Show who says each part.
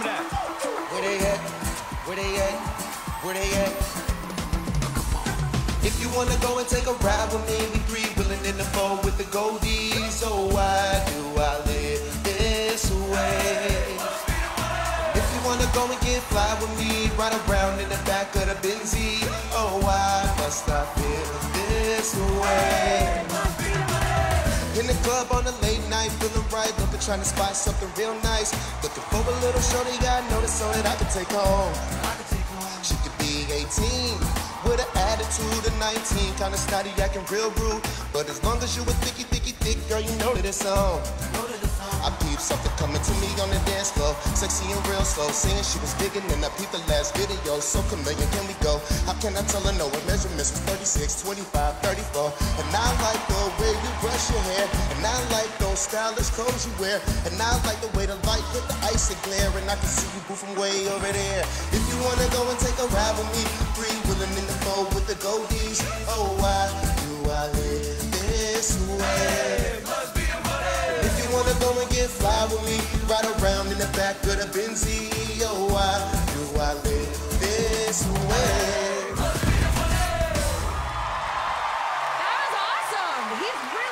Speaker 1: Where they at? Where they at? Where they at? If you wanna go and take a ride with me, we three willing in the four with the goldies. Oh, why do I live this way? If you wanna go and get fly with me, ride around in the back of the Benzie. Oh, why must I feel this way? In the club on the night, feeling right, looking trying to spot something real nice. Looking for a little shorty I noticed so that I could take home. She could be 18 with an attitude of 19, kinda snotty, acting real rude. But as long as you a thicky, thicky, thick girl, you know that it's on. I peeped something coming to me on the dance floor, sexy and real slow, saying she was digging, and I peeped the last video. So familiar, can we go? How can I tell her no? Her measurements was 36, 25, 34, and I like the way clothes you wear. And I like the way the light hit the ice and glare, and I can see you boo from way over there. If you wanna go and take a ride with me, free willin' in the fold with the goldies. Oh, why do I live this way? If you wanna go and get fly with me, ride around in the back of the Benzie. Oh, why do I live this way?
Speaker 2: That was awesome. He's really